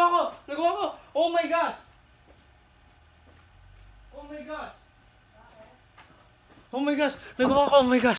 Nagawa ko! Nagawa ko! Oh my gosh! Oh my gosh! Oh my gosh! Nagawa ko! Oh my gosh!